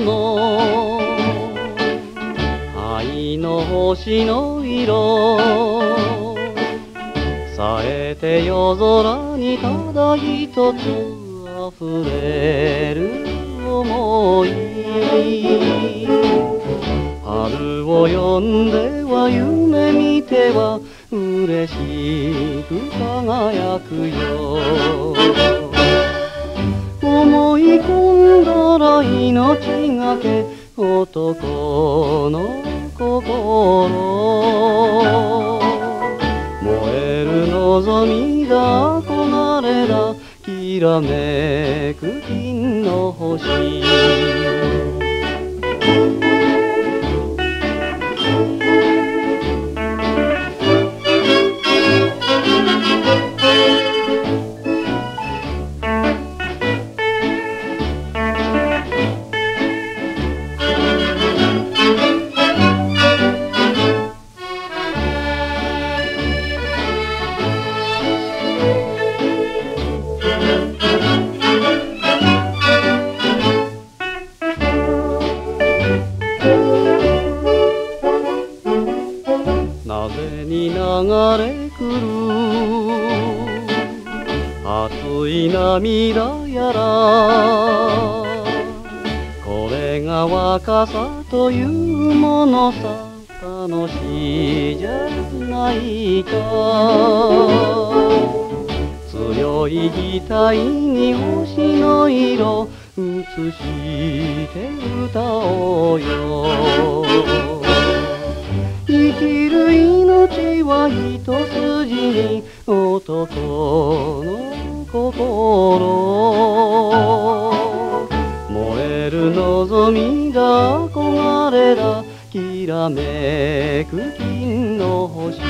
の愛の星の色冴えて夜空にただ一つ溢れる想い春を呼んでは夢見ては嬉しく輝くよ命がけ男の心燃える望みが憧れだきらめく金の星なぜに流れ来る。熱い涙やら。これが若さというものさ。楽しいじゃないか。強い額に星の色。映して歌おうよ。生きる命は一筋に男の心燃える望みが憧れだきらめく金の星